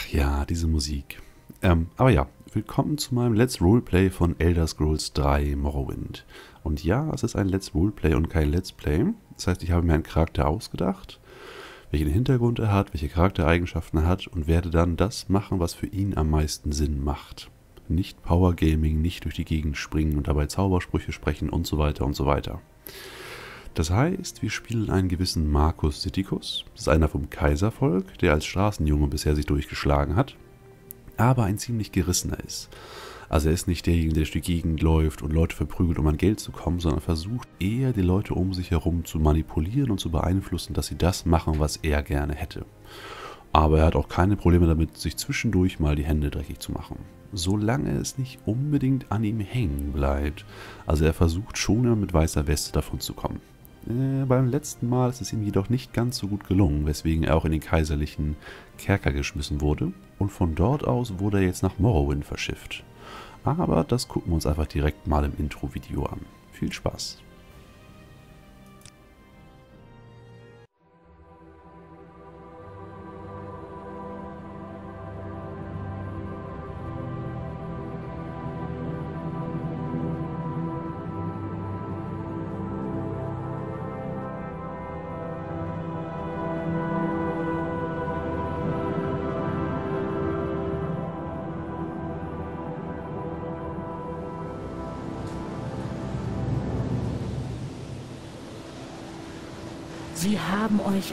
Ach ja, diese Musik. Ähm, aber ja, willkommen zu meinem Let's Roleplay von Elder Scrolls 3 Morrowind. Und ja, es ist ein Let's Roleplay und kein Let's Play. Das heißt, ich habe mir einen Charakter ausgedacht, welchen Hintergrund er hat, welche Charaktereigenschaften er hat und werde dann das machen, was für ihn am meisten Sinn macht. Nicht Power Gaming, nicht durch die Gegend springen und dabei Zaubersprüche sprechen und so weiter und so weiter. Das heißt, wir spielen einen gewissen Markus Sittikus. Das ist einer vom Kaiservolk, der als Straßenjunge bisher sich durchgeschlagen hat, aber ein ziemlich gerissener ist. Also er ist nicht derjenige, der durch die Gegend läuft und Leute verprügelt, um an Geld zu kommen, sondern versucht eher, die Leute um sich herum zu manipulieren und zu beeinflussen, dass sie das machen, was er gerne hätte. Aber er hat auch keine Probleme damit, sich zwischendurch mal die Hände dreckig zu machen. Solange es nicht unbedingt an ihm hängen bleibt. Also er versucht schon mit weißer Weste davon zu kommen. Äh, beim letzten Mal ist es ihm jedoch nicht ganz so gut gelungen, weswegen er auch in den kaiserlichen Kerker geschmissen wurde. Und von dort aus wurde er jetzt nach Morrowind verschifft. Aber das gucken wir uns einfach direkt mal im Intro-Video an. Viel Spaß!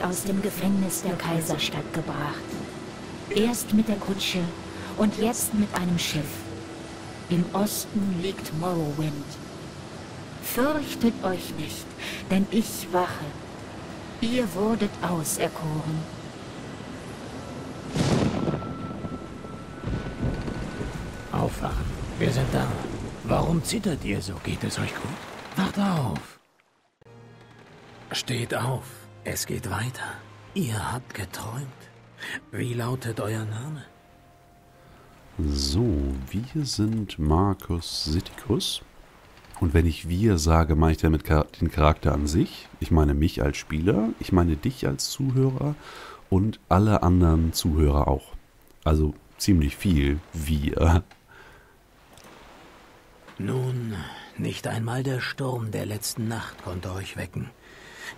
Aus dem Gefängnis der Kaiserstadt gebracht. Erst mit der Kutsche und jetzt mit einem Schiff. Im Osten liegt Morrowind. Fürchtet euch nicht, denn ich wache. Ihr wurdet auserkoren. Aufwachen. Wir sind da. Warum zittert ihr so? Geht es euch gut? Wacht auf. Steht auf. Es geht weiter. Ihr habt geträumt. Wie lautet euer Name? So, wir sind Markus Sittikus. Und wenn ich wir sage, meine ich damit den Charakter an sich. Ich meine mich als Spieler, ich meine dich als Zuhörer und alle anderen Zuhörer auch. Also ziemlich viel wir. Nun, nicht einmal der Sturm der letzten Nacht konnte euch wecken.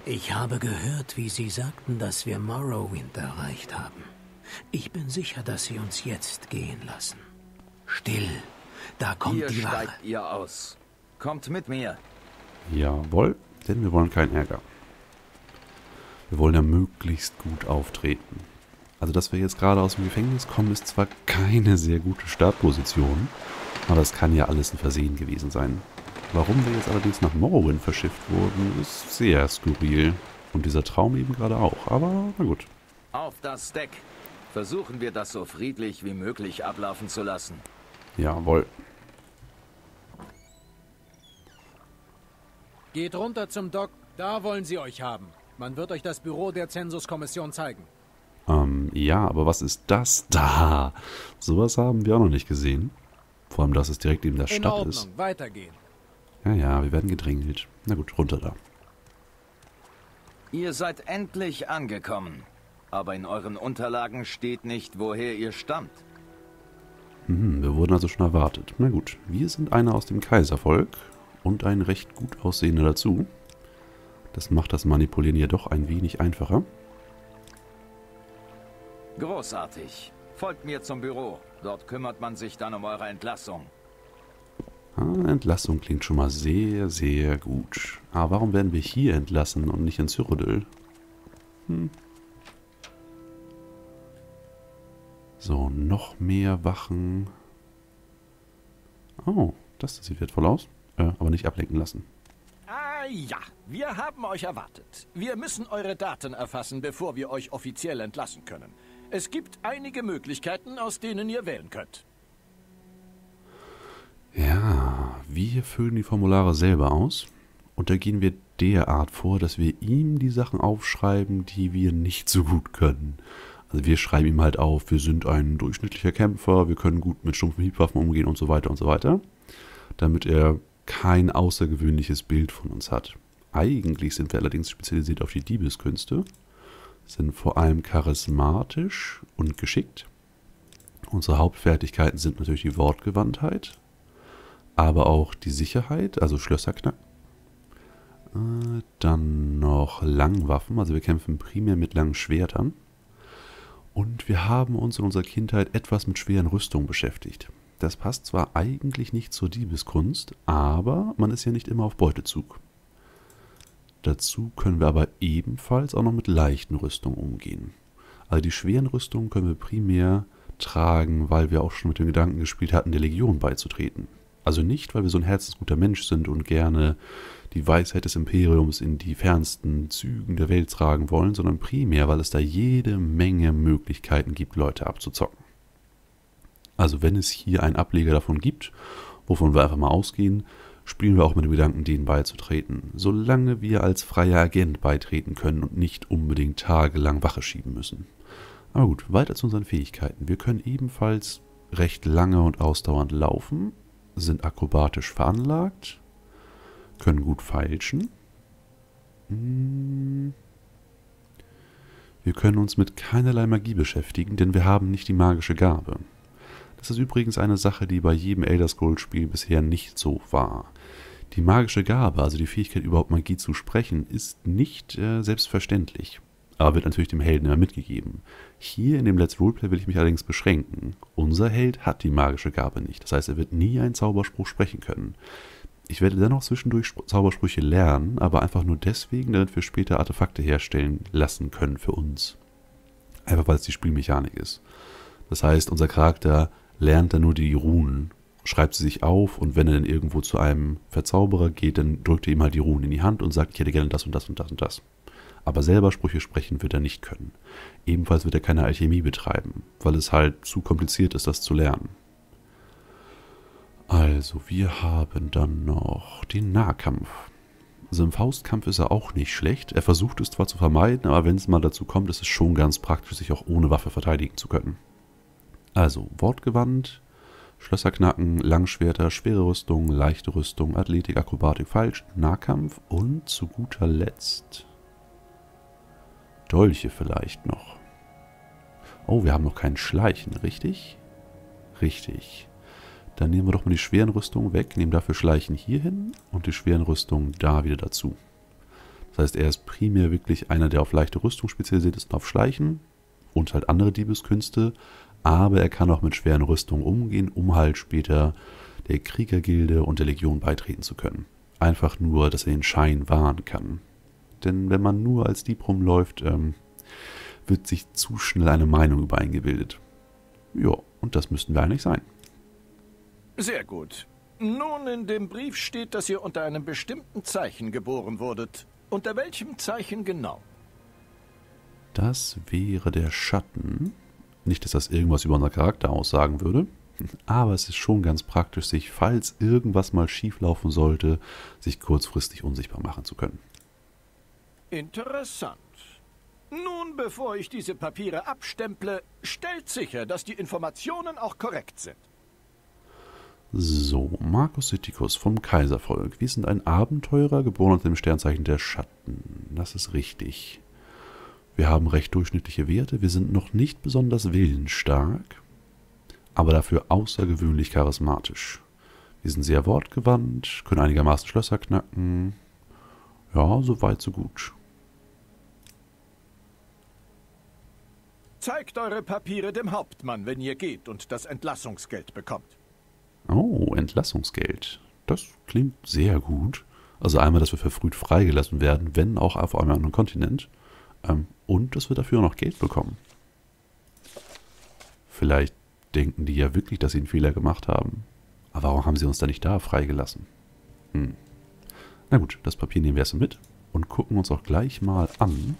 Ich habe gehört, wie Sie sagten, dass wir Morrowind erreicht haben. Ich bin sicher, dass Sie uns jetzt gehen lassen. Still, da kommt Hier die Wache. steigt ihr aus. Kommt mit mir. Jawohl, denn wir wollen keinen Ärger. Wir wollen ja möglichst gut auftreten. Also, dass wir jetzt gerade aus dem Gefängnis kommen, ist zwar keine sehr gute Startposition, aber es kann ja alles ein Versehen gewesen sein. Warum wir jetzt allerdings nach Morrowind verschifft wurden, ist sehr skurril. Und dieser Traum eben gerade auch, aber na gut. Auf das Deck. Versuchen wir das so friedlich wie möglich ablaufen zu lassen. Jawohl. Geht runter zum Dock, da wollen sie euch haben. Man wird euch das Büro der Zensuskommission zeigen. Ähm, ja, aber was ist das da? Sowas haben wir auch noch nicht gesehen. Vor allem, dass es direkt neben der In Stadt Ordnung, ist. weitergehen. Ja, ja, wir werden gedrängelt. Na gut, runter da. Ihr seid endlich angekommen. Aber in euren Unterlagen steht nicht, woher ihr stammt. Mhm, wir wurden also schon erwartet. Na gut, wir sind einer aus dem Kaiservolk und ein recht gut aussehender dazu. Das macht das Manipulieren jedoch ein wenig einfacher. Großartig. Folgt mir zum Büro. Dort kümmert man sich dann um eure Entlassung. Ah, Entlassung klingt schon mal sehr, sehr gut. Aber warum werden wir hier entlassen und nicht in Cyrodiil? Hm. So, noch mehr Wachen. Oh, das sieht wertvoll aus. Äh, aber nicht ablenken lassen. Ah ja, wir haben euch erwartet. Wir müssen eure Daten erfassen, bevor wir euch offiziell entlassen können. Es gibt einige Möglichkeiten, aus denen ihr wählen könnt. Ja, wir füllen die Formulare selber aus. Und da gehen wir derart vor, dass wir ihm die Sachen aufschreiben, die wir nicht so gut können. Also wir schreiben ihm halt auf, wir sind ein durchschnittlicher Kämpfer, wir können gut mit stumpfen Hiebwaffen umgehen und so weiter und so weiter. Damit er kein außergewöhnliches Bild von uns hat. Eigentlich sind wir allerdings spezialisiert auf die Diebeskünste, sind vor allem charismatisch und geschickt Unsere Hauptfertigkeiten sind natürlich die Wortgewandtheit, aber auch die Sicherheit, also Schlösserknacken. Äh, dann noch Langwaffen, also wir kämpfen primär mit langen Schwertern. Und wir haben uns in unserer Kindheit etwas mit schweren Rüstungen beschäftigt. Das passt zwar eigentlich nicht zur Diebeskunst, aber man ist ja nicht immer auf Beutezug. Dazu können wir aber ebenfalls auch noch mit leichten Rüstungen umgehen. Also die schweren Rüstungen können wir primär tragen, weil wir auch schon mit dem Gedanken gespielt hatten, der Legion beizutreten. Also nicht, weil wir so ein herzensguter Mensch sind und gerne die Weisheit des Imperiums in die fernsten Zügen der Welt tragen wollen, sondern primär, weil es da jede Menge Möglichkeiten gibt, Leute abzuzocken. Also wenn es hier einen Ableger davon gibt, wovon wir einfach mal ausgehen, spielen wir auch mit dem Gedanken, denen beizutreten, solange wir als freier Agent beitreten können und nicht unbedingt tagelang Wache schieben müssen. Aber gut, weiter zu unseren Fähigkeiten. Wir können ebenfalls recht lange und ausdauernd laufen, sind akrobatisch veranlagt, können gut feilschen. Hm. Wir können uns mit keinerlei Magie beschäftigen, denn wir haben nicht die magische Gabe. Das ist übrigens eine Sache, die bei jedem Elder Scrolls Spiel bisher nicht so war. Die magische Gabe, also die Fähigkeit überhaupt Magie zu sprechen, ist nicht äh, selbstverständlich, aber wird natürlich dem Helden immer mitgegeben. Hier in dem Let's Roleplay will ich mich allerdings beschränken. Unser Held hat die magische Gabe nicht, das heißt, er wird nie einen Zauberspruch sprechen können. Ich werde dennoch zwischendurch Zaubersprüche lernen, aber einfach nur deswegen, damit wir später Artefakte herstellen lassen können für uns. Einfach weil es die Spielmechanik ist. Das heißt, unser Charakter lernt dann nur die Runen, schreibt sie sich auf und wenn er dann irgendwo zu einem Verzauberer geht, dann drückt er ihm halt die Runen in die Hand und sagt, ich hätte gerne das und das und das und das. Aber selber Sprüche sprechen wird er nicht können. Ebenfalls wird er keine Alchemie betreiben, weil es halt zu kompliziert ist, das zu lernen. Also, wir haben dann noch den Nahkampf. Also im Faustkampf ist er auch nicht schlecht. Er versucht es zwar zu vermeiden, aber wenn es mal dazu kommt, ist es schon ganz praktisch, sich auch ohne Waffe verteidigen zu können. Also Wortgewand, Schlösserknacken, Langschwerter, schwere Rüstung, leichte Rüstung, Athletik, Akrobatik, Falsch, Nahkampf und zu guter Letzt Dolche vielleicht noch. Oh, wir haben noch keinen Schleichen, richtig? Richtig. Dann nehmen wir doch mal die schweren Rüstungen weg, nehmen dafür Schleichen hier hin und die schweren Rüstungen da wieder dazu. Das heißt, er ist primär wirklich einer, der auf leichte Rüstung spezialisiert ist und auf Schleichen und halt andere Diebeskünste, aber er kann auch mit schweren Rüstungen umgehen, um halt später der Kriegergilde und der Legion beitreten zu können. Einfach nur, dass er den Schein wahren kann. Denn wenn man nur als Dieb rumläuft, ähm, wird sich zu schnell eine Meinung über einen gebildet. Ja, und das müssten wir eigentlich sein. Sehr gut. Nun, in dem Brief steht, dass ihr unter einem bestimmten Zeichen geboren wurdet. Unter welchem Zeichen genau? Das wäre der Schatten. Nicht, dass das irgendwas über unser Charakter aussagen würde, aber es ist schon ganz praktisch, sich, falls irgendwas mal schieflaufen sollte, sich kurzfristig unsichtbar machen zu können. Interessant. Nun, bevor ich diese Papiere abstemple, stellt sicher, dass die Informationen auch korrekt sind. So, Markus Sittikus vom Kaiservolk. Wir sind ein Abenteurer, geboren unter dem Sternzeichen der Schatten. Das ist richtig. Wir haben recht durchschnittliche Werte. Wir sind noch nicht besonders willensstark, aber dafür außergewöhnlich charismatisch. Wir sind sehr wortgewandt, können einigermaßen Schlösser knacken. Ja, so weit, so gut. Zeigt eure Papiere dem Hauptmann, wenn ihr geht und das Entlassungsgeld bekommt. Oh, Entlassungsgeld. Das klingt sehr gut. Also einmal, dass wir verfrüht freigelassen werden, wenn auch auf einem anderen Kontinent. Ähm, und dass wir dafür noch Geld bekommen. Vielleicht denken die ja wirklich, dass sie einen Fehler gemacht haben. Aber warum haben sie uns da nicht da freigelassen? Hm. Na gut, das Papier nehmen wir erst mit und gucken uns auch gleich mal an.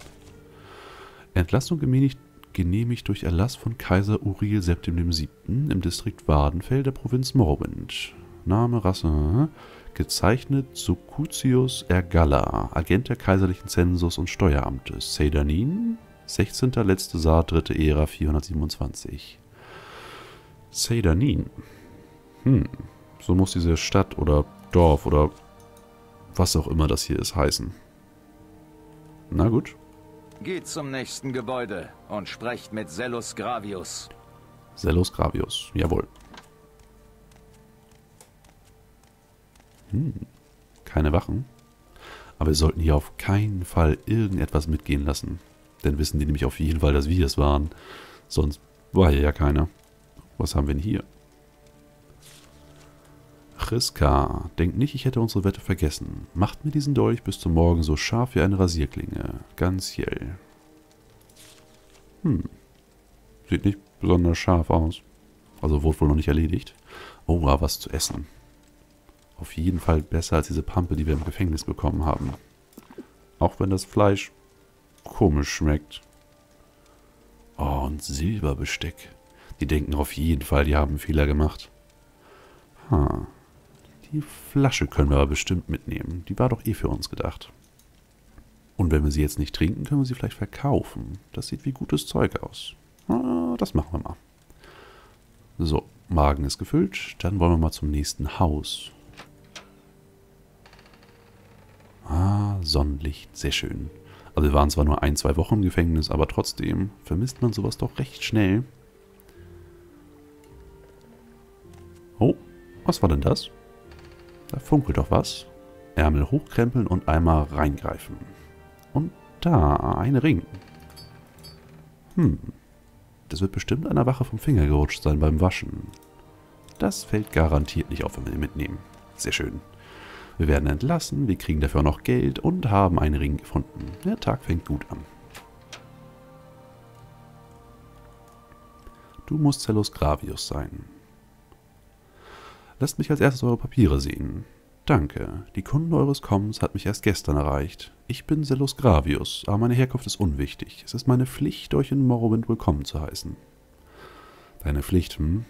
Entlassung genehmigt, genehmigt durch Erlass von Kaiser Uriel Septim VII. im Distrikt Wadenfeld der Provinz Morrowind. Name, Rasse, gezeichnet Sukutius Ergalla, Agent der kaiserlichen Zensus- und Steueramtes. Seidanin, 16. letzte Saat, dritte Ära, 427. Seidanin. Hm, so muss diese Stadt oder Dorf oder was auch immer das hier ist heißen. Na gut. Geht zum nächsten Gebäude und sprecht mit Sellus Gravius. Zelos Gravius. Jawohl. Hm. Keine Wachen. Aber wir sollten hier auf keinen Fall irgendetwas mitgehen lassen. Denn wissen die nämlich auf jeden Fall, dass wir es waren. Sonst war hier ja keiner. Was haben wir denn hier? Chiska, denkt nicht, ich hätte unsere Wette vergessen. Macht mir diesen Dolch bis zum Morgen so scharf wie eine Rasierklinge. Ganz jell. Hm. Sieht nicht besonders scharf aus. Also wurde wohl noch nicht erledigt. Oh, aber was zu essen. Auf jeden Fall besser als diese Pampe, die wir im Gefängnis bekommen haben. Auch wenn das Fleisch komisch schmeckt. Oh, und Silberbesteck. Die denken auf jeden Fall, die haben einen Fehler gemacht. Ha. Die Flasche können wir aber bestimmt mitnehmen. Die war doch eh für uns gedacht. Und wenn wir sie jetzt nicht trinken, können wir sie vielleicht verkaufen. Das sieht wie gutes Zeug aus. Ah, das machen wir mal. So, Magen ist gefüllt. Dann wollen wir mal zum nächsten Haus. Ah, Sonnenlicht, sehr schön. Also wir waren zwar nur ein, zwei Wochen im Gefängnis, aber trotzdem vermisst man sowas doch recht schnell. Oh, was war denn das? Da funkelt doch was. Ärmel hochkrempeln und einmal reingreifen. Und da, ein Ring. Hm, das wird bestimmt einer Wache vom Finger gerutscht sein beim Waschen. Das fällt garantiert nicht auf, wenn wir den mitnehmen. Sehr schön. Wir werden entlassen, wir kriegen dafür noch Geld und haben einen Ring gefunden. Der Tag fängt gut an. Du musst Cellus Gravius sein. Lasst mich als erstes eure Papiere sehen. Danke. Die Kunde eures Kommens hat mich erst gestern erreicht. Ich bin Cellus Gravius, aber meine Herkunft ist unwichtig. Es ist meine Pflicht, euch in Morrowind willkommen zu heißen. Deine Pflicht, hm?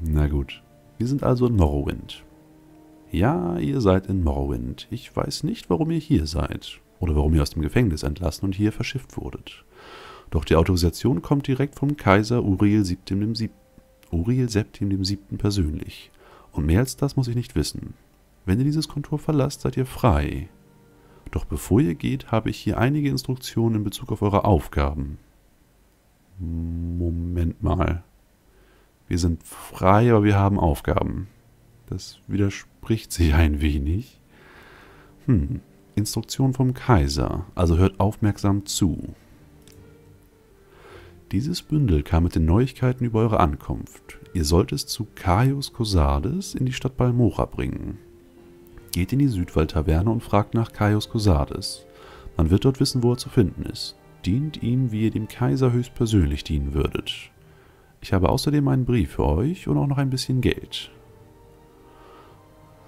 Na gut. Wir sind also in Morrowind. Ja, ihr seid in Morrowind. Ich weiß nicht, warum ihr hier seid. Oder warum ihr aus dem Gefängnis entlassen und hier verschifft wurdet. Doch die Autorisation kommt direkt vom Kaiser Uriel Sieb Uriel Septim dem persönlich. Und mehr als das muss ich nicht wissen. Wenn ihr dieses Kontor verlasst, seid ihr frei. Doch bevor ihr geht, habe ich hier einige Instruktionen in Bezug auf eure Aufgaben. Moment mal. Wir sind frei, aber wir haben Aufgaben. Das widerspricht sich ein wenig. Hm, Instruktion vom Kaiser, also hört aufmerksam zu. Dieses Bündel kam mit den Neuigkeiten über eure Ankunft. Ihr sollt es zu Caius Cosades in die Stadt Balmora bringen. Geht in die Südwald-Taverne und fragt nach Caius Cosades. Man wird dort wissen, wo er zu finden ist. Dient ihm, wie ihr dem Kaiser höchstpersönlich dienen würdet. Ich habe außerdem einen Brief für euch und auch noch ein bisschen Geld.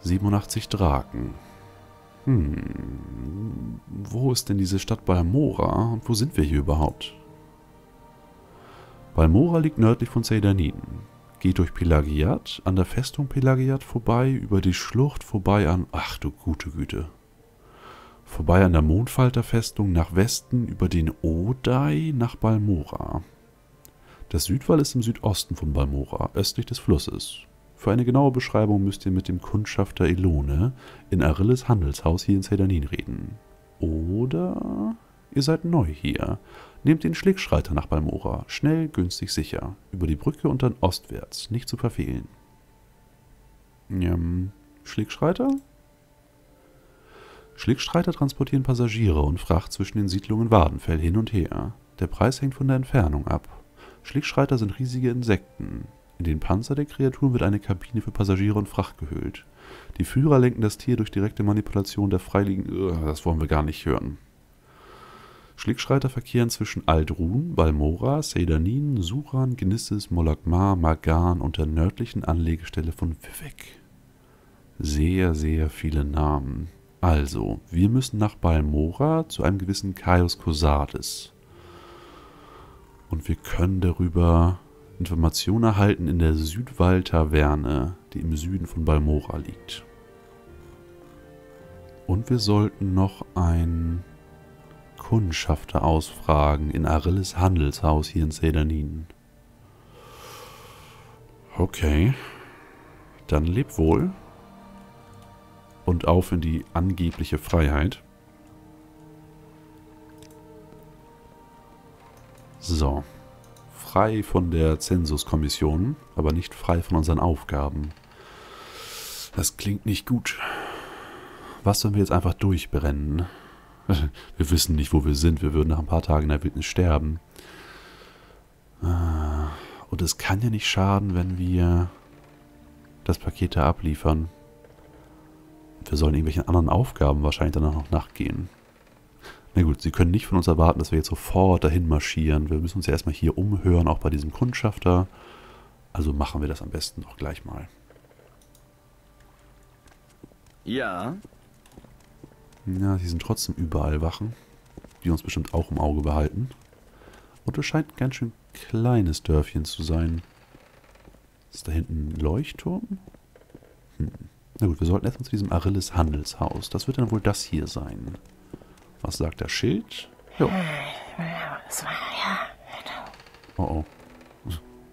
87 Draken. Hm, wo ist denn diese Stadt Balmora und wo sind wir hier überhaupt? Balmora liegt nördlich von Seydanin. Geht durch Pelagiat, an der Festung Pelagiat vorbei, über die Schlucht vorbei an... Ach du gute Güte. Vorbei an der Mondfalterfestung nach Westen über den Odai nach Balmora. Das Südwall ist im Südosten von Balmora, östlich des Flusses. Für eine genaue Beschreibung müsst ihr mit dem Kundschafter Elone in Arilles Handelshaus hier in Sedanin reden. Oder ihr seid neu hier. Nehmt den Schlickschreiter nach Balmora. Schnell, günstig, sicher. Über die Brücke und dann ostwärts. Nicht zu verfehlen. Ähm, Schlickschreiter? Schlickstreiter transportieren Passagiere und Fracht zwischen den Siedlungen Wadenfell hin und her. Der Preis hängt von der Entfernung ab. Schlickschreiter sind riesige Insekten. In den Panzer der Kreaturen wird eine Kabine für Passagiere und Fracht gehüllt. Die Führer lenken das Tier durch direkte Manipulation der freiliegenden... Das wollen wir gar nicht hören. Schlickschreiter verkehren zwischen Aldrun, Balmora, Seydanin, Suran, Gnissis, Molagmar, Magan und der nördlichen Anlegestelle von Vivek. Sehr, sehr viele Namen. Also, wir müssen nach Balmora zu einem gewissen Kaios Kosades. Und wir können darüber Informationen erhalten in der Südwall-Taverne, die im Süden von Balmora liegt. Und wir sollten noch einen Kundschafter ausfragen in Arilles Handelshaus hier in Sedanin. Okay, dann leb wohl und auf in die angebliche Freiheit. So, frei von der Zensuskommission, aber nicht frei von unseren Aufgaben. Das klingt nicht gut. Was, wenn wir jetzt einfach durchbrennen? Wir wissen nicht, wo wir sind. Wir würden nach ein paar Tagen in der Wildnis sterben. Ah, und es kann ja nicht schaden, wenn wir das Paket da abliefern. Wir sollen irgendwelchen anderen Aufgaben wahrscheinlich dann noch nachgehen. Na gut, sie können nicht von uns erwarten, dass wir jetzt sofort dahin marschieren. Wir müssen uns ja erstmal hier umhören, auch bei diesem Kundschafter. Also machen wir das am besten doch gleich mal. Ja, Ja, sie sind trotzdem überall Wachen, die uns bestimmt auch im Auge behalten. Und es scheint ein ganz schön kleines Dörfchen zu sein. Ist da hinten ein Leuchtturm? Hm. Na gut, wir sollten erstmal zu diesem Arillis Handelshaus. Das wird dann wohl das hier sein. Was sagt der Schild? Jo. Oh oh.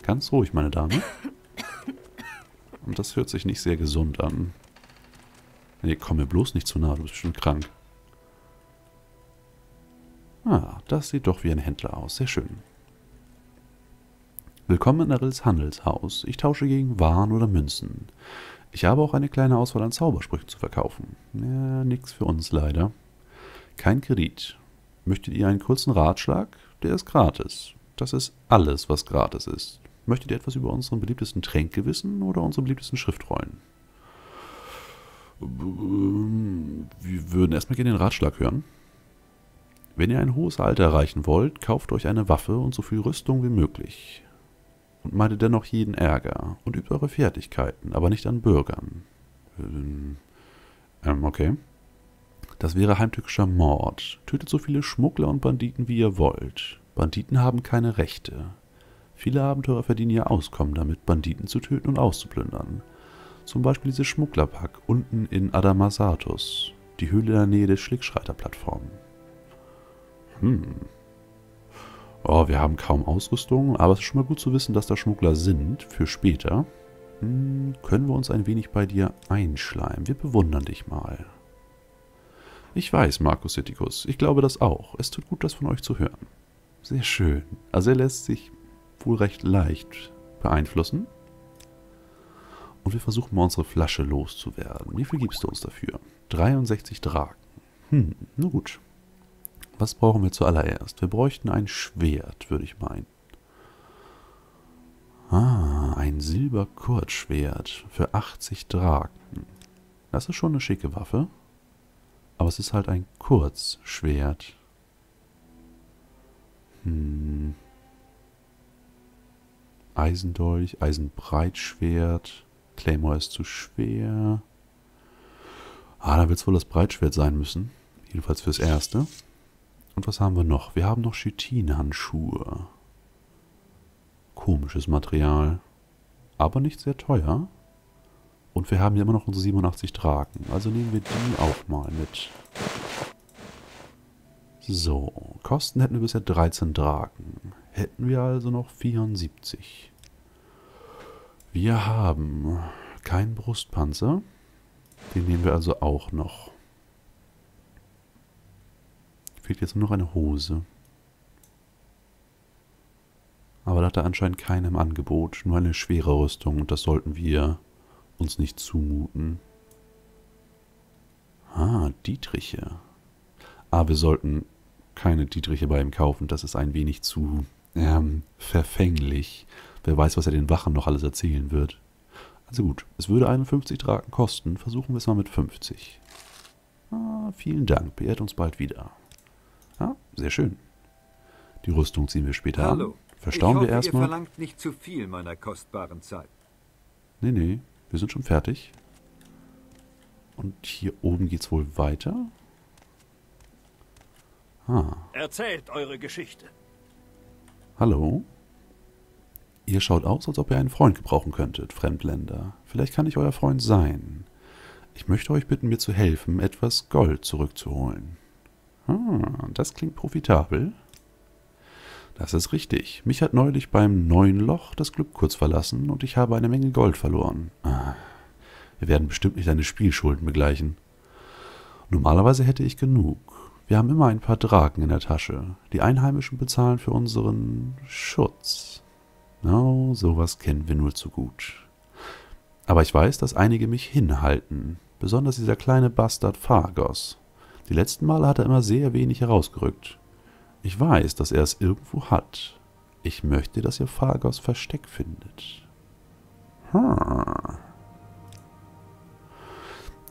Ganz ruhig, meine Dame. Und das hört sich nicht sehr gesund an. Nee, komm mir bloß nicht zu nah, du bist schon krank. Ah, das sieht doch wie ein Händler aus. Sehr schön. Willkommen in Arills Handelshaus. Ich tausche gegen Waren oder Münzen. Ich habe auch eine kleine Auswahl an Zaubersprüchen zu verkaufen. Ja, nix für uns leider. Kein Kredit. Möchtet ihr einen kurzen Ratschlag? Der ist gratis. Das ist alles, was gratis ist. Möchtet ihr etwas über unseren beliebtesten Tränke wissen oder unsere beliebtesten Schriftrollen? Wir würden erstmal gerne den Ratschlag hören. Wenn ihr ein hohes Alter erreichen wollt, kauft euch eine Waffe und so viel Rüstung wie möglich. Und meidet dennoch jeden Ärger und übt eure Fertigkeiten, aber nicht an Bürgern. Ähm, ähm, okay. Das wäre heimtückischer Mord. Tötet so viele Schmuggler und Banditen, wie ihr wollt. Banditen haben keine Rechte. Viele Abenteurer verdienen ihr Auskommen damit, Banditen zu töten und auszuplündern. Zum Beispiel diese Schmugglerpack unten in Adamasatus, die Höhle in der Nähe der Schlickschreiterplattform. Hm. Oh, wir haben kaum Ausrüstung, aber es ist schon mal gut zu wissen, dass da Schmuggler sind für später. Hm, können wir uns ein wenig bei dir einschleimen? Wir bewundern dich mal. Ich weiß, Markus Sittikus. Ich glaube das auch. Es tut gut, das von euch zu hören. Sehr schön. Also er lässt sich wohl recht leicht beeinflussen. Und wir versuchen mal unsere Flasche loszuwerden. Wie viel gibst du uns dafür? 63 Draken. Hm, na gut. Was brauchen wir zuallererst? Wir bräuchten ein Schwert, würde ich meinen. Ah, ein Silberkurzschwert für 80 Draken. Das ist schon eine schicke Waffe. Aber es ist halt ein Kurzschwert. Hm. Eisendolch, Eisenbreitschwert. Claymore ist zu schwer. Ah, da wird es wohl das Breitschwert sein müssen. Jedenfalls fürs Erste. Und was haben wir noch? Wir haben noch Chitin-Handschuhe. Komisches Material. Aber nicht sehr teuer. Und wir haben ja immer noch unsere 87 Draken. Also nehmen wir die auch mal mit. So, Kosten hätten wir bisher 13 Draken. Hätten wir also noch 74. Wir haben keinen Brustpanzer. Den nehmen wir also auch noch. Fehlt jetzt nur noch eine Hose. Aber da hat er anscheinend keine im Angebot. Nur eine schwere Rüstung und das sollten wir uns nicht zumuten. Ah, Dietriche. Ah, wir sollten keine Dietriche bei ihm kaufen. Das ist ein wenig zu ähm, verfänglich. Wer weiß, was er den Wachen noch alles erzählen wird. Also gut, es würde 51 Draken kosten. Versuchen wir es mal mit 50. Ah, vielen Dank. Beehrt uns bald wieder. Ah, sehr schön. Die Rüstung ziehen wir später Hallo. an. Verstauen ich hoffe, wir erstmal. Ihr verlangt nicht zu viel meiner kostbaren Zeit. Nee, nee, wir sind schon fertig. Und hier oben geht's wohl weiter. Ah, Erzählt eure Geschichte. hallo? Ihr schaut aus, als ob ihr einen Freund gebrauchen könntet, Fremdländer. Vielleicht kann ich euer Freund sein. Ich möchte euch bitten, mir zu helfen, etwas Gold zurückzuholen. Ah, das klingt profitabel. Das ist richtig. Mich hat neulich beim neuen Loch das Glück kurz verlassen und ich habe eine Menge Gold verloren. Ah, wir werden bestimmt nicht deine Spielschulden begleichen. Normalerweise hätte ich genug. Wir haben immer ein paar Draken in der Tasche. Die Einheimischen bezahlen für unseren Schutz. Oh, sowas kennen wir nur zu gut. Aber ich weiß, dass einige mich hinhalten, besonders dieser kleine Bastard Fargos. Die letzten Male hat er immer sehr wenig herausgerückt. Ich weiß, dass er es irgendwo hat. Ich möchte, dass ihr Fargos Versteck findet. Hm.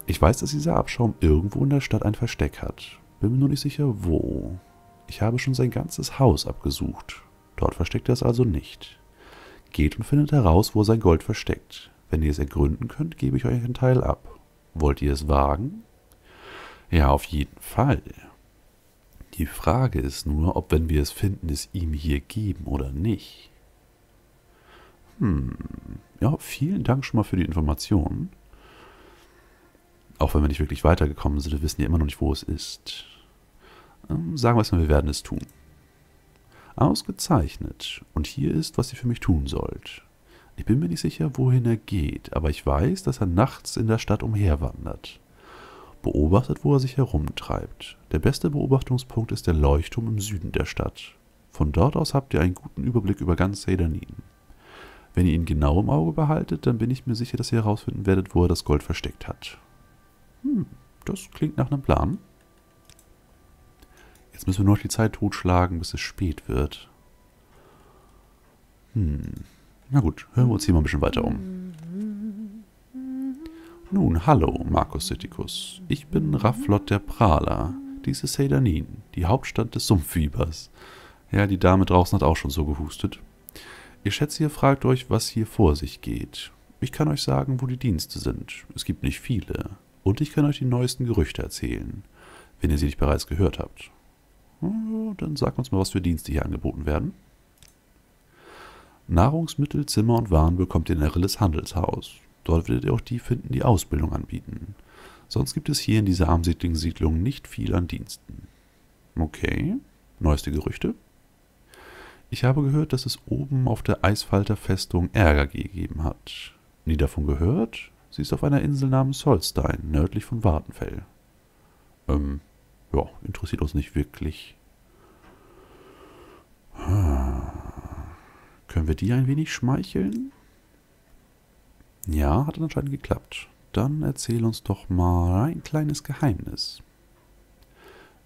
Ich weiß, dass dieser Abschaum irgendwo in der Stadt ein Versteck hat. Bin mir nur nicht sicher, wo. Ich habe schon sein ganzes Haus abgesucht. Dort versteckt er es also nicht. Geht und findet heraus, wo sein Gold versteckt. Wenn ihr es ergründen könnt, gebe ich euch einen Teil ab. Wollt ihr es wagen? Ja, auf jeden Fall. Die Frage ist nur, ob, wenn wir es finden, es ihm hier geben oder nicht. Hm. Ja, vielen Dank schon mal für die Informationen. Auch wenn wir nicht wirklich weitergekommen sind, wir wissen ja immer noch nicht, wo es ist. Ähm, sagen wir es mal, wir werden es tun. Ausgezeichnet. Und hier ist, was ihr für mich tun sollt. Ich bin mir nicht sicher, wohin er geht, aber ich weiß, dass er nachts in der Stadt umherwandert. Beobachtet, wo er sich herumtreibt. Der beste Beobachtungspunkt ist der Leuchtturm im Süden der Stadt. Von dort aus habt ihr einen guten Überblick über ganz Seidanin. Wenn ihr ihn genau im Auge behaltet, dann bin ich mir sicher, dass ihr herausfinden werdet, wo er das Gold versteckt hat. Hm, das klingt nach einem Plan. Jetzt müssen wir nur noch die Zeit totschlagen, bis es spät wird. Hm. Na gut, hören wir uns hier mal ein bisschen weiter um. Nun, hallo, Markus Sittikus. Ich bin Rafflot der Prahler. Dies ist Seidanin, die Hauptstadt des Sumpffiebers. Ja, die Dame draußen hat auch schon so gehustet. Ihr Schätze, ihr fragt euch, was hier vor sich geht. Ich kann euch sagen, wo die Dienste sind. Es gibt nicht viele. Und ich kann euch die neuesten Gerüchte erzählen, wenn ihr sie nicht bereits gehört habt. Dann sagt uns mal, was für Dienste hier angeboten werden. Nahrungsmittel, Zimmer und Waren bekommt ihr in Arilles Handelshaus. Dort werdet ihr auch die finden, die Ausbildung anbieten. Sonst gibt es hier in dieser armseligen Siedlung nicht viel an Diensten. Okay, neueste Gerüchte? Ich habe gehört, dass es oben auf der Eisfalter Festung Ärger gegeben hat. Nie davon gehört? Sie ist auf einer Insel namens Solstein, nördlich von Wartenfell. Ähm, ja, interessiert uns nicht wirklich. Hm. Können wir die ein wenig schmeicheln? Ja, hat anscheinend geklappt. Dann erzähl uns doch mal ein kleines Geheimnis.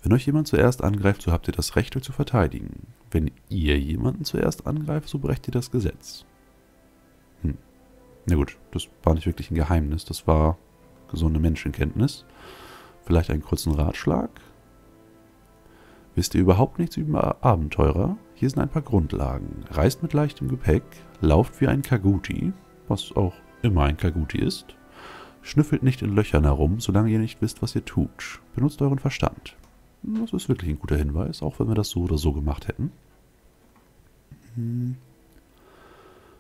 Wenn euch jemand zuerst angreift, so habt ihr das Recht, euch zu verteidigen. Wenn ihr jemanden zuerst angreift, so brecht ihr das Gesetz. Hm. Na gut, das war nicht wirklich ein Geheimnis, das war gesunde Menschenkenntnis. Vielleicht einen kurzen Ratschlag? Wisst ihr überhaupt nichts über Abenteurer? Hier sind ein paar Grundlagen. Reist mit leichtem Gepäck, lauft wie ein Kaguti, was auch immer ein Kaguti ist. Schnüffelt nicht in Löchern herum, solange ihr nicht wisst, was ihr tut. Benutzt euren Verstand. Das ist wirklich ein guter Hinweis, auch wenn wir das so oder so gemacht hätten. Hm.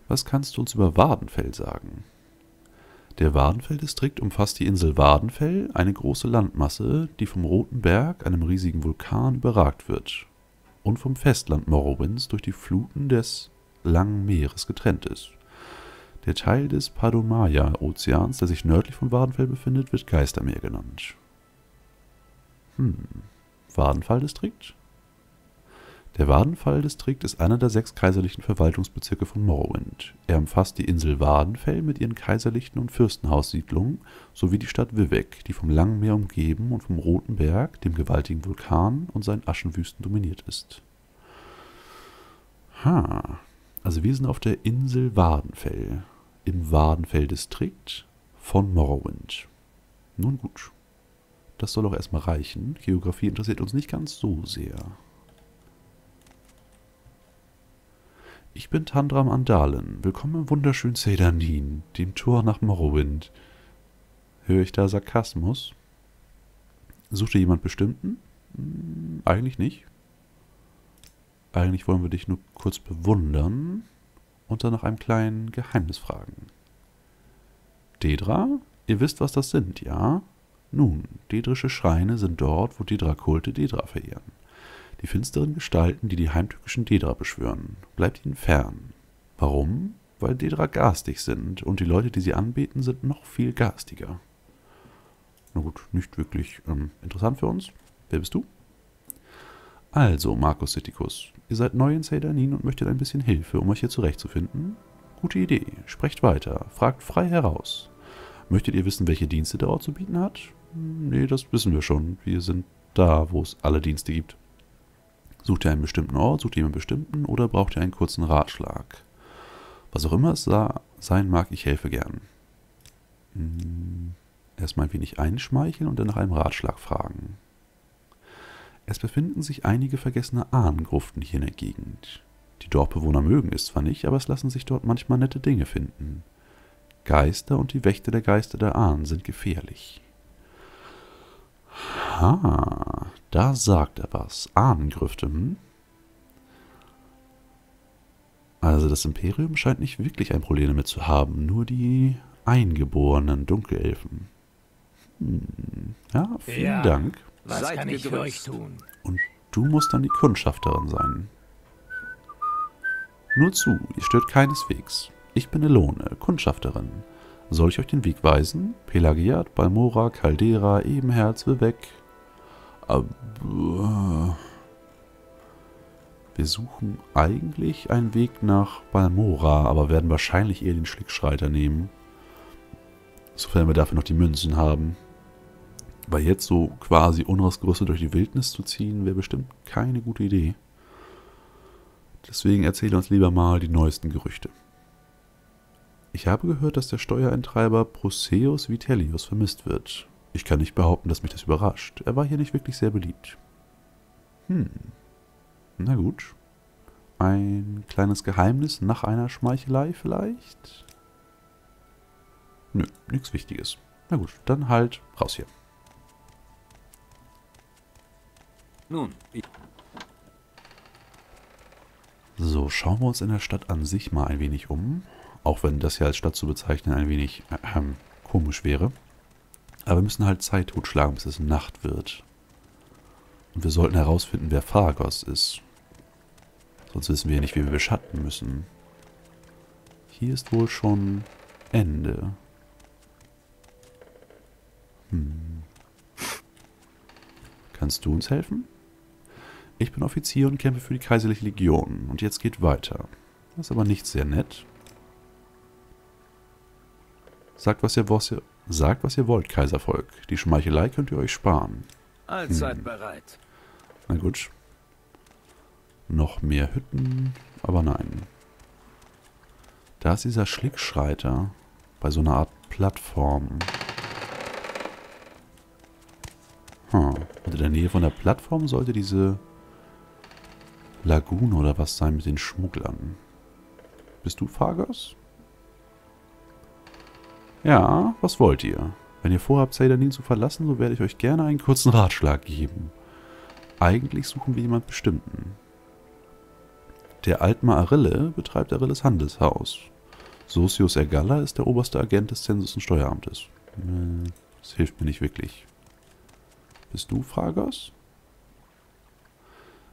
Was kannst du uns über Wadenfell sagen? Der Wadenfell-Distrikt umfasst die Insel Wadenfell, eine große Landmasse, die vom Roten Berg, einem riesigen Vulkan, überragt wird und vom Festland Morrowinds durch die Fluten des Langen Meeres getrennt ist. Der Teil des Padomaya-Ozeans, der sich nördlich von Wadenfell befindet, wird Geistermeer genannt. Hm, Wadenfall-Distrikt? Der Wadenfall-Distrikt ist einer der sechs kaiserlichen Verwaltungsbezirke von Morrowind. Er umfasst die Insel Wadenfell mit ihren kaiserlichen und Fürstenhaussiedlungen sowie die Stadt Vivec, die vom Langen Meer umgeben und vom Roten Berg, dem gewaltigen Vulkan und seinen Aschenwüsten dominiert ist. Ha, also wir sind auf der Insel Wadenfell, im Wadenfell-Distrikt von Morrowind. Nun gut, das soll auch erstmal reichen. Geografie interessiert uns nicht ganz so sehr. Ich bin Tandram Andalen. Willkommen im wunderschönen Sedanin, dem Tor nach Morrowind. Höre ich da Sarkasmus? Sucht ihr jemand bestimmten? Hm, eigentlich nicht. Eigentlich wollen wir dich nur kurz bewundern und dann nach einem kleinen Geheimnis fragen. Dedra? Ihr wisst, was das sind, ja? Nun, dedrische Schreine sind dort, wo Dedra-Kulte Dedra verehren. Die finsteren Gestalten, die die heimtückischen Dedra beschwören. Bleibt ihnen fern. Warum? Weil Dedra garstig sind und die Leute, die sie anbeten, sind noch viel garstiger. Na gut, nicht wirklich ähm, interessant für uns. Wer bist du? Also, Markus Sittikus, Ihr seid neu in Seydanin und möchtet ein bisschen Hilfe, um euch hier zurechtzufinden? Gute Idee. Sprecht weiter. Fragt frei heraus. Möchtet ihr wissen, welche Dienste der Ort zu bieten hat? Nee, das wissen wir schon. Wir sind da, wo es alle Dienste gibt. Sucht ihr einen bestimmten Ort, sucht ihr einen bestimmten oder braucht ihr einen kurzen Ratschlag? Was auch immer es sein mag, ich helfe gern. Hm, erstmal ein wenig einschmeicheln und dann nach einem Ratschlag fragen. Es befinden sich einige vergessene Ahnengruften hier in der Gegend. Die Dorfbewohner mögen es zwar nicht, aber es lassen sich dort manchmal nette Dinge finden. Geister und die Wächter der Geister der Ahnen sind gefährlich. Ha, da sagt er was. Ahnengrüfte, hm? Also das Imperium scheint nicht wirklich ein Problem damit zu haben, nur die eingeborenen Dunkelelfen. Hm. Ja, vielen ja. Dank. Was Seid kann ich für euch tun? Und du musst dann die Kundschafterin sein. Nur zu, ihr stört keineswegs. Ich bin Elone, Kundschafterin. Soll ich euch den Weg weisen? Pelagiat, Balmora, Caldera, Ebenherz, Vivek. Aber wir suchen eigentlich einen Weg nach Balmora, aber werden wahrscheinlich eher den Schlickschreiter nehmen. Sofern wir dafür noch die Münzen haben. Weil jetzt so quasi unrausgerüstet durch die Wildnis zu ziehen, wäre bestimmt keine gute Idee. Deswegen erzähle uns lieber mal die neuesten Gerüchte. Ich habe gehört, dass der Steuereintreiber Proseus Vitellius vermisst wird. Ich kann nicht behaupten, dass mich das überrascht. Er war hier nicht wirklich sehr beliebt. Hm. Na gut. Ein kleines Geheimnis nach einer Schmeichelei vielleicht? Nö, nichts Wichtiges. Na gut, dann halt raus hier. Nun, so, schauen wir uns in der Stadt an sich mal ein wenig um. Auch wenn das hier als Stadt zu bezeichnen ein wenig äh, komisch wäre. Aber wir müssen halt Zeit totschlagen, bis es Nacht wird. Und wir sollten herausfinden, wer Phagos ist. Sonst wissen wir nicht, wie wir beschatten müssen. Hier ist wohl schon Ende. Hm. Kannst du uns helfen? Ich bin Offizier und kämpfe für die Kaiserliche Legion. Und jetzt geht weiter. Das ist aber nicht sehr nett. Sagt, was ihr, was ihr, sagt, was ihr wollt, Kaiservolk. Die Schmeichelei könnt ihr euch sparen. Allzeit hm. bereit. Na gut. Noch mehr Hütten, aber nein. Da ist dieser Schlickschreiter bei so einer Art Plattform. Hm. Und in der Nähe von der Plattform sollte diese Lagune oder was sein mit den Schmugglern. Bist du Fargas? Ja, was wollt ihr? Wenn ihr vorhabt, Seidanin zu verlassen, so werde ich euch gerne einen kurzen Ratschlag geben. Eigentlich suchen wir jemand Bestimmten. Der Altmar Arille betreibt Arilles Handelshaus. Socius Ergalla ist der oberste Agent des Zensus- und Steueramtes. Äh, das hilft mir nicht wirklich. Bist du Fargas?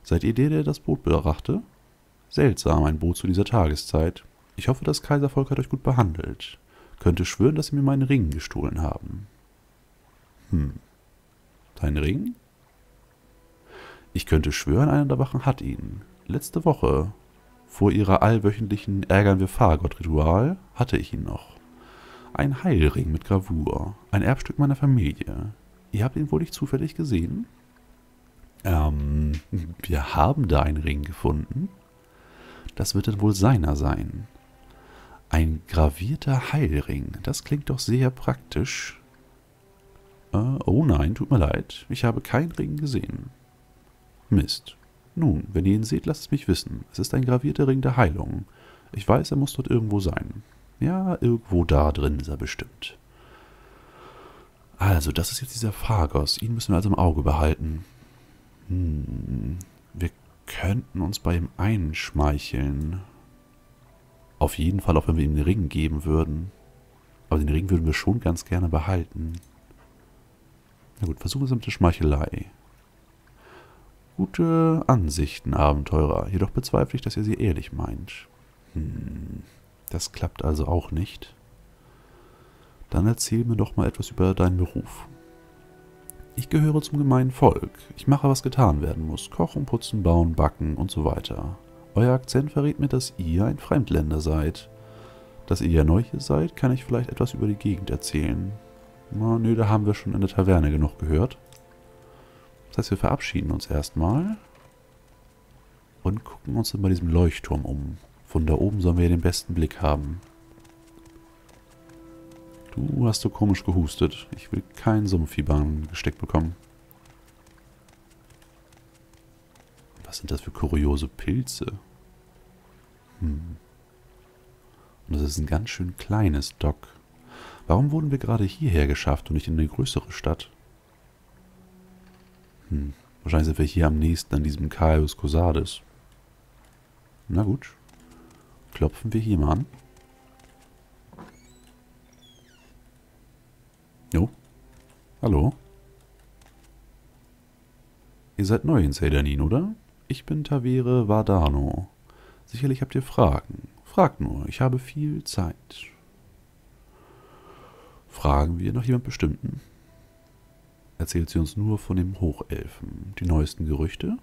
Seid ihr der, der das Boot bedachte? Seltsam, ein Boot zu dieser Tageszeit. Ich hoffe, das Kaiservolk hat euch gut behandelt. Könnte schwören, dass sie mir meinen Ring gestohlen haben. Hm. Dein Ring? Ich könnte schwören, einer der Wachen hat ihn. Letzte Woche, vor ihrer allwöchentlichen Ärgern wir Fahrgott-Ritual, hatte ich ihn noch. Ein Heilring mit Gravur, ein Erbstück meiner Familie. Ihr habt ihn wohl nicht zufällig gesehen? Ähm, wir haben da einen Ring gefunden. Das wird dann wohl seiner sein. Ein gravierter Heilring. Das klingt doch sehr praktisch. Äh, oh nein, tut mir leid. Ich habe keinen Ring gesehen. Mist. Nun, wenn ihr ihn seht, lasst es mich wissen. Es ist ein gravierter Ring der Heilung. Ich weiß, er muss dort irgendwo sein. Ja, irgendwo da drin ist er bestimmt. Also, das ist jetzt dieser Phagos. Ihn müssen wir also im Auge behalten. Hm, wir könnten uns bei ihm einschmeicheln. Auf jeden Fall, auch wenn wir ihm den Ring geben würden. Aber den Ring würden wir schon ganz gerne behalten. Na gut, versuchen es mit der Schmeichelei. Gute Ansichten, Abenteurer. Jedoch bezweifle ich, dass ihr sie ehrlich meint. Hm, das klappt also auch nicht. Dann erzähl mir doch mal etwas über deinen Beruf. Ich gehöre zum gemeinen Volk. Ich mache, was getan werden muss. Kochen, putzen, bauen, backen und so weiter. Euer Akzent verrät mir, dass ihr ein Fremdländer seid. Dass ihr ja neu hier seid, kann ich vielleicht etwas über die Gegend erzählen. Na, nö, da haben wir schon in der Taverne genug gehört. Das heißt, wir verabschieden uns erstmal und gucken uns dann bei diesem Leuchtturm um. Von da oben sollen wir den besten Blick haben. Du hast so komisch gehustet. Ich will kein Sumpffieber gesteckt bekommen. Was sind das für kuriose Pilze? Hm. Und das ist ein ganz schön kleines Dock. Warum wurden wir gerade hierher geschafft und nicht in eine größere Stadt? Hm. Wahrscheinlich sind wir hier am nächsten an diesem Caius Cosades. Na gut. Klopfen wir hier mal an. Jo. Hallo. Ihr seid neu in Seidanin, oder? Ich bin Tavere Vardano. Sicherlich habt ihr Fragen. Fragt nur, ich habe viel Zeit. Fragen wir nach jemand Bestimmten? Erzählt sie uns nur von dem Hochelfen. Die neuesten Gerüchte?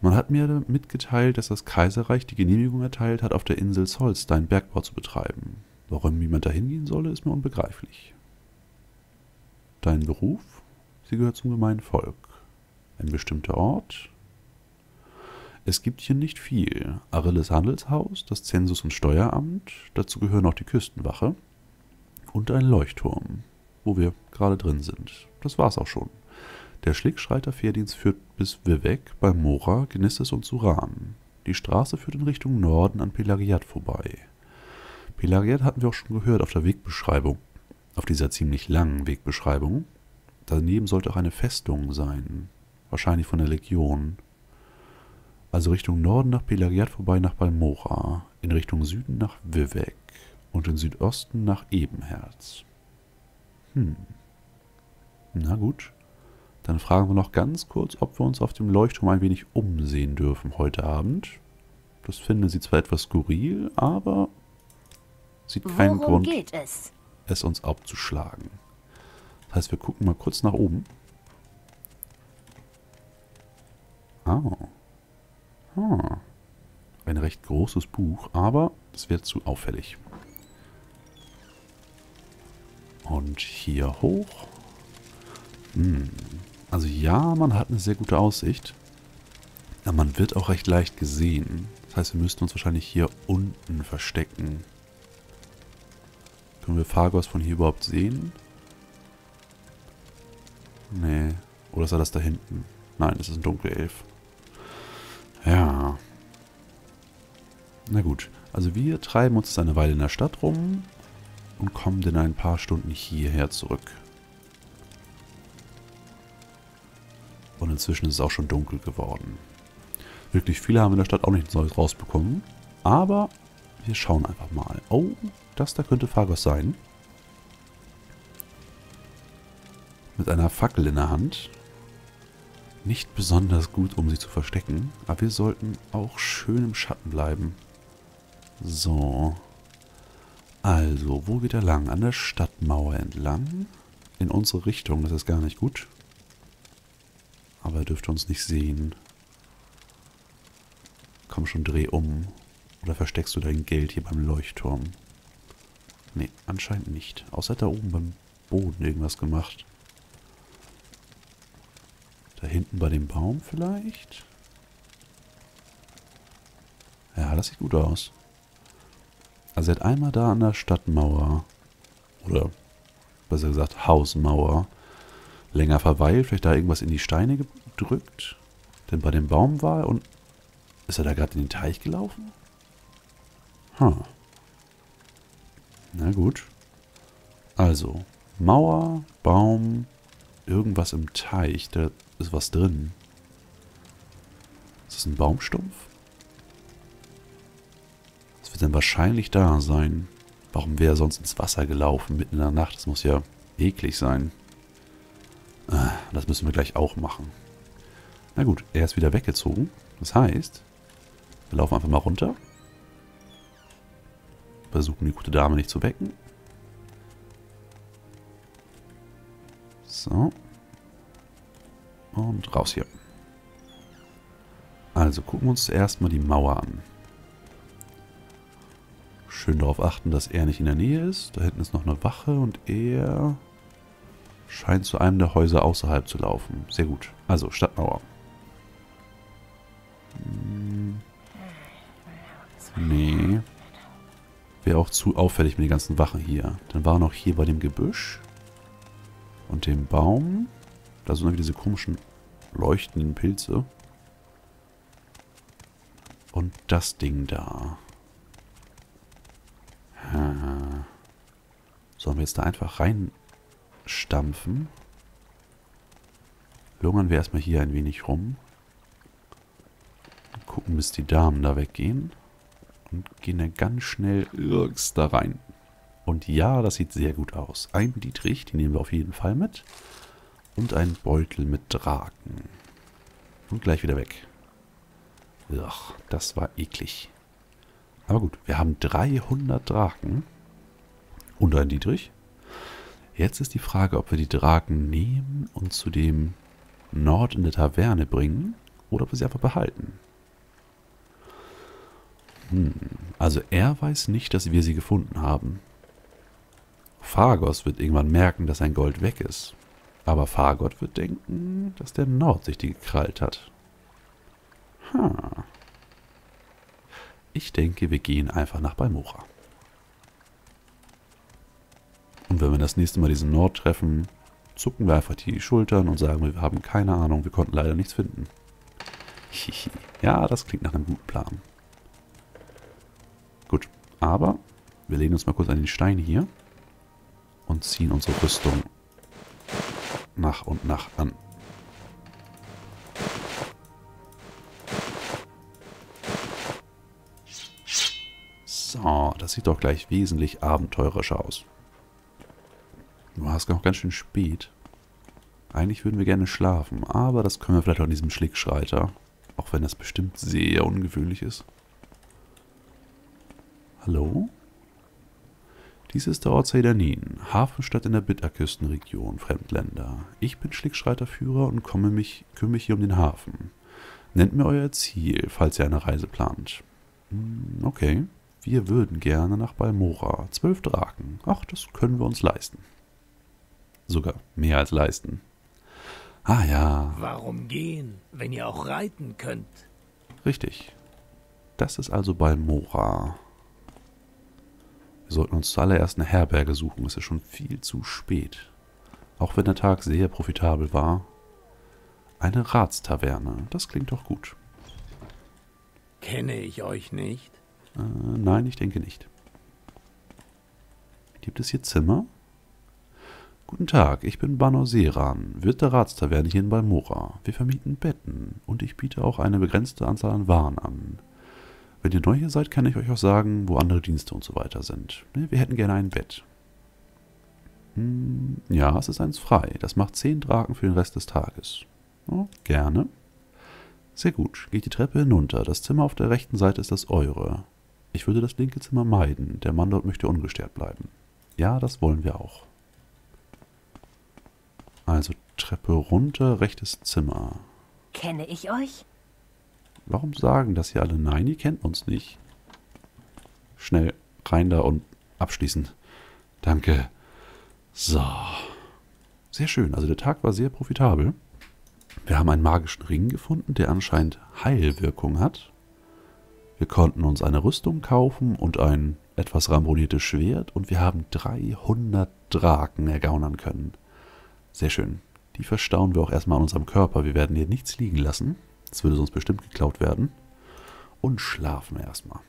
Man hat mir mitgeteilt, dass das Kaiserreich die Genehmigung erteilt hat, auf der Insel Solstein Bergbau zu betreiben. Warum jemand da hingehen solle, ist mir unbegreiflich. Dein Beruf? Sie gehört zum gemeinen Volk. Ein bestimmter Ort? Es gibt hier nicht viel. Arilles Handelshaus, das Zensus- und Steueramt, dazu gehören auch die Küstenwache und ein Leuchtturm, wo wir gerade drin sind. Das war's auch schon. Der Schlickschreiter Fährdienst führt bis Vivek bei Mora, Genisses und Suran. Die Straße führt in Richtung Norden an Pelariat vorbei. Pelariat hatten wir auch schon gehört auf der Wegbeschreibung, auf dieser ziemlich langen Wegbeschreibung. Daneben sollte auch eine Festung sein, wahrscheinlich von der Legion. Also Richtung Norden nach Pelariat vorbei nach Balmora, in Richtung Süden nach Vivek und in Südosten nach Ebenherz. Hm. Na gut. Dann fragen wir noch ganz kurz, ob wir uns auf dem Leuchtturm ein wenig umsehen dürfen heute Abend. Das finden sie zwar etwas skurril, aber sieht keinen Worum Grund, es? es uns abzuschlagen. Das heißt, wir gucken mal kurz nach oben. Ah. Ah. Ein recht großes Buch, aber es wird zu auffällig. Und hier hoch. Hm. Also ja, man hat eine sehr gute Aussicht. Aber man wird auch recht leicht gesehen. Das heißt, wir müssten uns wahrscheinlich hier unten verstecken. Können wir Fargos von hier überhaupt sehen? Nee. Oder ist er das da hinten? Nein, das ist ein Dunkelelf. Ja. Na gut. Also wir treiben uns eine Weile in der Stadt rum und kommen dann ein paar Stunden hierher zurück. Und inzwischen ist es auch schon dunkel geworden. Wirklich viele haben in der Stadt auch nichts Neues rausbekommen. Aber wir schauen einfach mal. Oh, das da könnte Phagos sein. Mit einer Fackel in der Hand. Nicht besonders gut, um sie zu verstecken. Aber wir sollten auch schön im Schatten bleiben. So. Also, wo geht er lang? An der Stadtmauer entlang. In unsere Richtung, das ist gar nicht gut. Aber er dürfte uns nicht sehen. Komm schon, dreh um. Oder versteckst du dein Geld hier beim Leuchtturm? Nee, anscheinend nicht. Außer da oben beim Boden irgendwas gemacht. Da hinten bei dem Baum vielleicht? Ja, das sieht gut aus. Also er hat einmal da an der Stadtmauer oder besser gesagt Hausmauer länger verweilt, vielleicht da irgendwas in die Steine gedrückt. Denn bei dem Baum war er und ist er da gerade in den Teich gelaufen? Hm. Na gut. Also, Mauer, Baum, irgendwas im Teich, da ist was drin. Ist das ein Baumstumpf? Das wird dann wahrscheinlich da sein. Warum wäre er sonst ins Wasser gelaufen mitten in der Nacht? Das muss ja eklig sein. Ah, Das müssen wir gleich auch machen. Na gut, er ist wieder weggezogen. Das heißt, wir laufen einfach mal runter. Versuchen die gute Dame nicht zu wecken. So. Und raus hier. Also gucken wir uns zuerst mal die Mauer an. Schön darauf achten, dass er nicht in der Nähe ist. Da hinten ist noch eine Wache und er scheint zu einem der Häuser außerhalb zu laufen. Sehr gut. Also Stadtmauer. Hm. Nee. Wäre auch zu auffällig mit den ganzen Wachen hier. Dann war er noch hier bei dem Gebüsch. Und dem Baum. Da sind irgendwie diese komischen leuchtenden Pilze. Und das Ding da. Sollen wir jetzt da einfach reinstampfen? Lungern wir erstmal hier ein wenig rum. Gucken, bis die Damen da weggehen. Und gehen dann ganz schnell irgs da rein. Und ja, das sieht sehr gut aus. Ein Dietrich, die nehmen wir auf jeden Fall mit. Und ein Beutel mit Draken. Und gleich wieder weg. Ach, das war eklig. Aber gut, wir haben 300 Draken. Und ein Dietrich. Jetzt ist die Frage, ob wir die Draken nehmen und zu dem Nord in der Taverne bringen oder ob wir sie einfach behalten. Hm, also er weiß nicht, dass wir sie gefunden haben. Phagos wird irgendwann merken, dass sein Gold weg ist. Aber Fagott wird denken, dass der Nord sich die gekrallt hat. Hm. Ich denke, wir gehen einfach nach Balmora. Und wenn wir das nächste Mal diesen Nord treffen, zucken wir einfach die Schultern und sagen, wir haben keine Ahnung, wir konnten leider nichts finden. ja, das klingt nach einem guten Plan. Gut, aber wir legen uns mal kurz an den Stein hier und ziehen unsere Rüstung nach und nach an. So, das sieht doch gleich wesentlich abenteurerischer aus. Du hast noch ganz schön spät. Eigentlich würden wir gerne schlafen, aber das können wir vielleicht auch in diesem Schlickschreiter. Auch wenn das bestimmt sehr ungewöhnlich ist. Hallo? Dies ist der Ort Seidanin, Hafenstadt in der Bitterküstenregion, Fremdländer. Ich bin Schlickschreiterführer und komme mich, kümmere mich hier um den Hafen. Nennt mir euer Ziel, falls ihr eine Reise plant. Hm, okay. Wir würden gerne nach Balmora. Zwölf Draken. Ach, das können wir uns leisten. Sogar mehr als leisten. Ah ja. Warum gehen, wenn ihr auch reiten könnt? Richtig. Das ist also Balmora. Wir sollten uns zuallererst eine Herberge suchen. Es ist schon viel zu spät. Auch wenn der Tag sehr profitabel war. Eine Ratstaverne. Das klingt doch gut. Kenne ich euch nicht? Äh, nein, ich denke nicht. Gibt es hier Zimmer? Guten Tag, ich bin Bano Seran, Wirt der Ratstaverne hier in Balmora. Wir vermieten Betten und ich biete auch eine begrenzte Anzahl an Waren an. Wenn ihr neu hier seid, kann ich euch auch sagen, wo andere Dienste und so weiter sind. Ne, wir hätten gerne ein Bett. Hm, ja, es ist eins frei. Das macht zehn Draken für den Rest des Tages. Oh, gerne. Sehr gut. Geht die Treppe hinunter. Das Zimmer auf der rechten Seite ist das eure. Ich würde das linke Zimmer meiden. Der Mann dort möchte ungestört bleiben. Ja, das wollen wir auch. Also Treppe runter, rechtes Zimmer. Kenne ich euch? Warum sagen das hier alle? Nein, ihr kennt uns nicht. Schnell rein da und abschließen. Danke. So. Sehr schön. Also der Tag war sehr profitabel. Wir haben einen magischen Ring gefunden, der anscheinend Heilwirkung hat. Wir konnten uns eine Rüstung kaufen und ein etwas ramboliertes Schwert und wir haben 300 Draken ergaunern können. Sehr schön. Die verstauen wir auch erstmal an unserem Körper. Wir werden hier nichts liegen lassen. Das würde sonst bestimmt geklaut werden. Und schlafen erstmal.